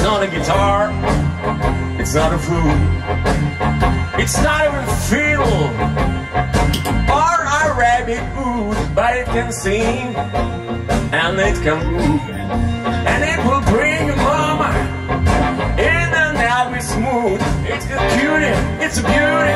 It's not a guitar. It's not a flute. It's not even fiddle or a rabbit boot, but it can sing and it can move, and it will bring your mama in the out with smooth. It's a beauty. it's a beauty.